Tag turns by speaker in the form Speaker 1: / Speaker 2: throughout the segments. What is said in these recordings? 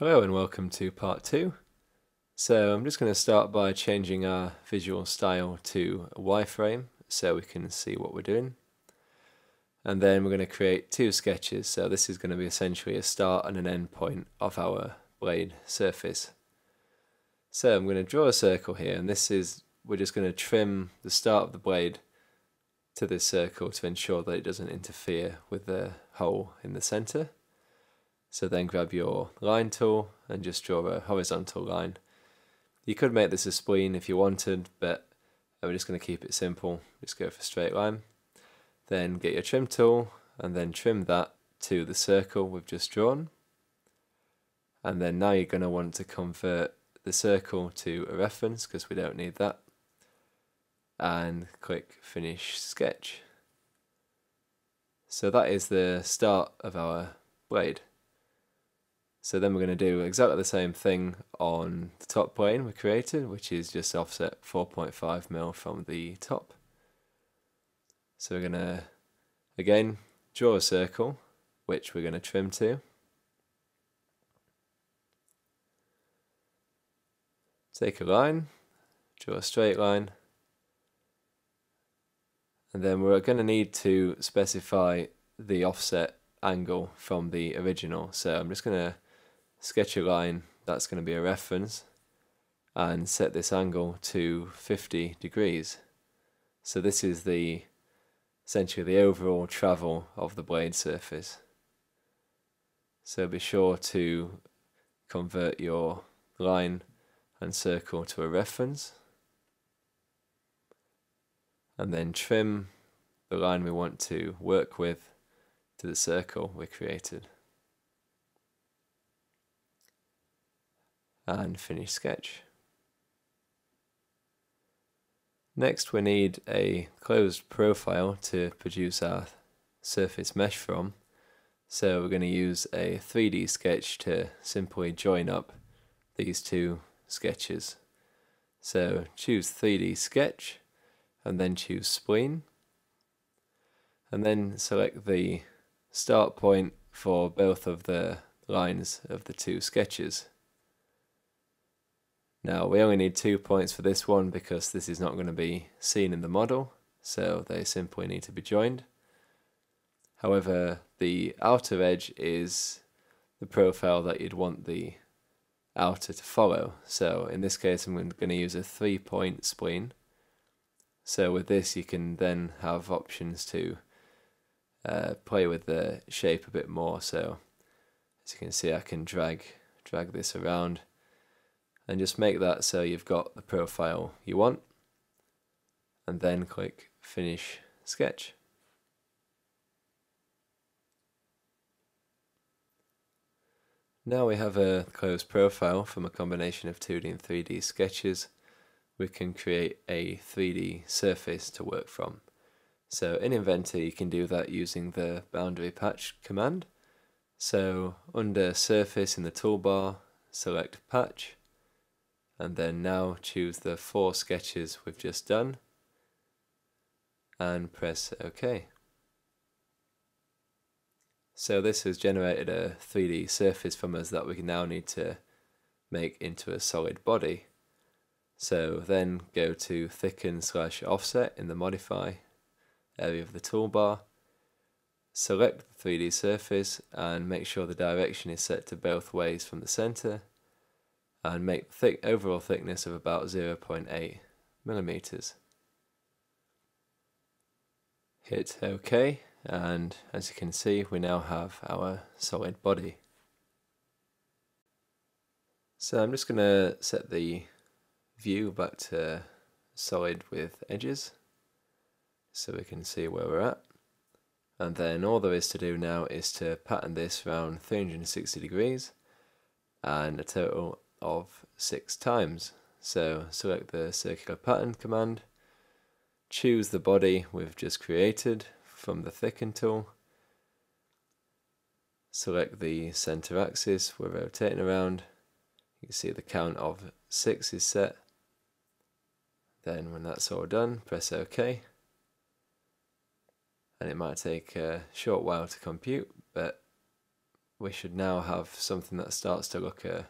Speaker 1: Hello and welcome to part two. So I'm just going to start by changing our visual style to a wireframe so we can see what we're doing. And then we're going to create two sketches. So this is going to be essentially a start and an end point of our blade surface. So I'm going to draw a circle here and this is, we're just going to trim the start of the blade to this circle to ensure that it doesn't interfere with the hole in the center. So then grab your line tool and just draw a horizontal line. You could make this a spline if you wanted, but I'm just going to keep it simple. Just go for straight line. Then get your trim tool and then trim that to the circle we've just drawn. And then now you're going to want to convert the circle to a reference because we don't need that. And click finish sketch. So that is the start of our blade. So then we're going to do exactly the same thing on the top plane we created, which is just offset 4.5 mil from the top. So we're going to, again, draw a circle, which we're going to trim to. Take a line, draw a straight line, and then we're going to need to specify the offset angle from the original. So I'm just going to sketch a line that's going to be a reference and set this angle to 50 degrees. So this is the essentially the overall travel of the blade surface. So be sure to convert your line and circle to a reference and then trim the line we want to work with to the circle we created. And finish sketch. Next we need a closed profile to produce our surface mesh from. So we're going to use a 3D sketch to simply join up these two sketches. So choose 3D sketch and then choose spline and then select the start point for both of the lines of the two sketches. Now we only need two points for this one because this is not going to be seen in the model, so they simply need to be joined. However, the outer edge is the profile that you'd want the outer to follow. So in this case I'm going to use a three point spline. So with this you can then have options to uh, play with the shape a bit more. So as you can see I can drag drag this around and just make that so you've got the profile you want and then click finish sketch. Now we have a closed profile from a combination of 2D and 3D sketches we can create a 3D surface to work from. So in Inventor you can do that using the boundary patch command. So under surface in the toolbar select patch and then now choose the four sketches we've just done and press OK. So this has generated a 3D surface from us that we can now need to make into a solid body. So then go to thicken slash offset in the modify area of the toolbar, select the 3D surface and make sure the direction is set to both ways from the center and make the thick, overall thickness of about 0.8 millimeters. Hit OK and as you can see we now have our solid body. So I'm just going to set the view back to solid with edges so we can see where we're at and then all there is to do now is to pattern this around 360 degrees and a total of six times. So select the circular pattern command, choose the body we've just created from the thicken tool, select the center axis we're rotating around, you can see the count of six is set, then when that's all done press OK. And it might take a short while to compute but we should now have something that starts to look a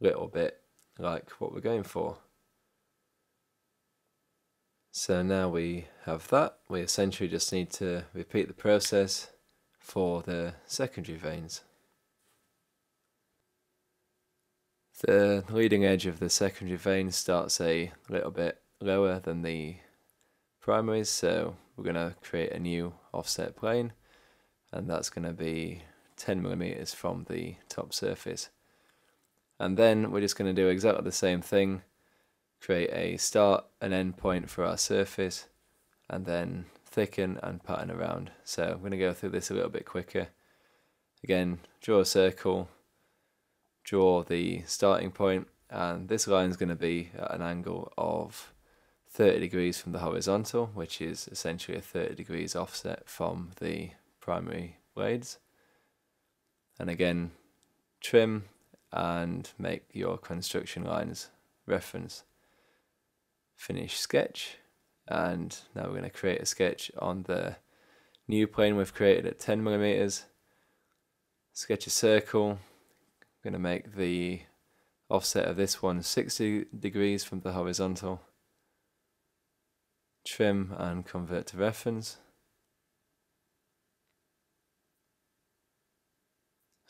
Speaker 1: little bit like what we're going for. So now we have that, we essentially just need to repeat the process for the secondary vanes. The leading edge of the secondary vane starts a little bit lower than the primaries, so we're going to create a new offset plane, and that's going to be 10 millimeters from the top surface. And then we're just going to do exactly the same thing, create a start and end point for our surface, and then thicken and pattern around. So I'm going to go through this a little bit quicker. Again, draw a circle, draw the starting point, and this line is going to be at an angle of 30 degrees from the horizontal, which is essentially a 30 degrees offset from the primary blades. And again, trim and make your construction lines reference. Finish sketch. And now we're going to create a sketch on the new plane we've created at 10 millimeters. Sketch a circle. I'm going to make the offset of this one 60 degrees from the horizontal. Trim and convert to reference.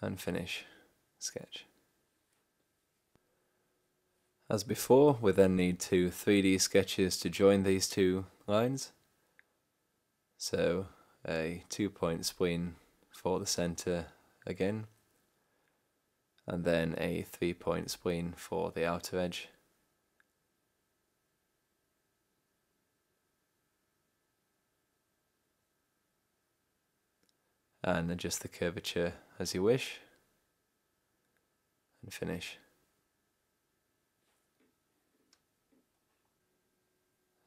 Speaker 1: And finish sketch as before, we then need two 3D sketches to join these two lines. So a two point spline for the centre again, and then a three point spline for the outer edge. And adjust the curvature as you wish, and finish.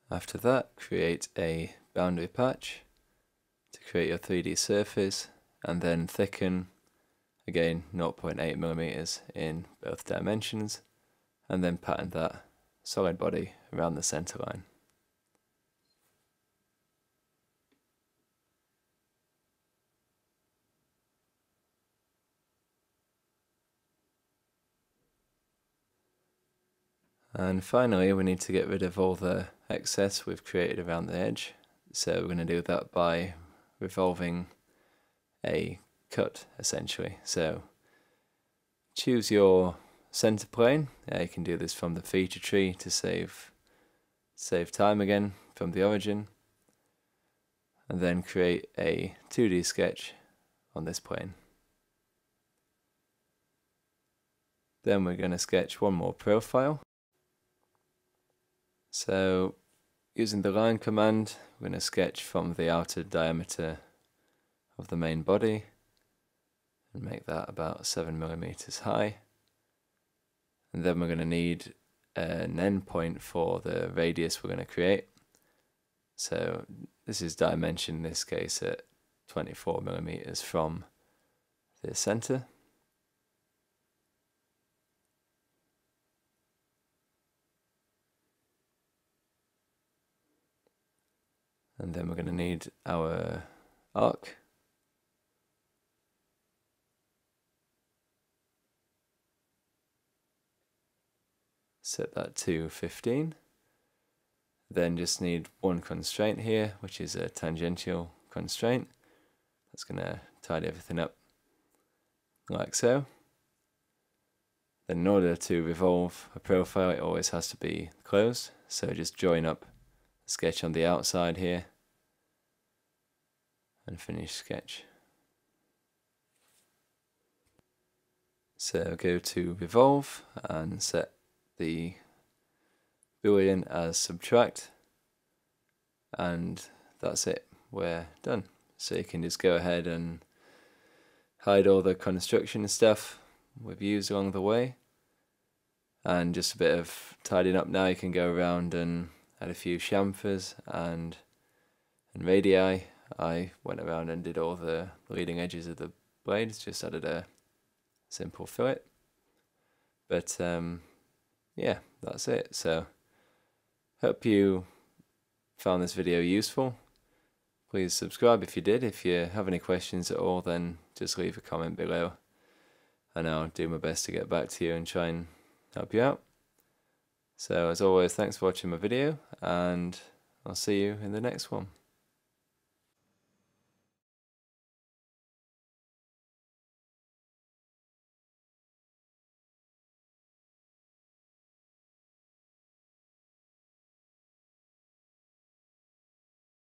Speaker 1: After that, create a boundary patch to create your 3D surface and then thicken again 0.8 millimeters in both dimensions and then pattern that solid body around the center line. And finally, we need to get rid of all the excess we've created around the edge. So we're going to do that by revolving a cut, essentially. So choose your center plane. Uh, you can do this from the feature tree to save save time again from the origin. And then create a 2D sketch on this plane. Then we're going to sketch one more profile. So using the line command, we're going to sketch from the outer diameter of the main body and make that about 7 millimeters high. And then we're going to need an endpoint for the radius we're going to create. So this is dimension in this case at 24 millimeters from the center. And then we're going to need our arc. Set that to 15. Then just need one constraint here, which is a tangential constraint. That's going to tidy everything up like so. Then in order to revolve a profile, it always has to be closed. So just join up the sketch on the outside here and finish sketch. So go to revolve and set the boolean as subtract and that's it, we're done. So you can just go ahead and hide all the construction stuff we've used along the way and just a bit of tidying up now you can go around and add a few chamfers and and radii. I went around and did all the leading edges of the blades, just added a simple fillet. But um, yeah, that's it. So hope you found this video useful. please subscribe if you did. If you have any questions at all, then just leave a comment below and I'll do my best to get back to you and try and help you out. So as always, thanks for watching my video and I'll see you in the next one.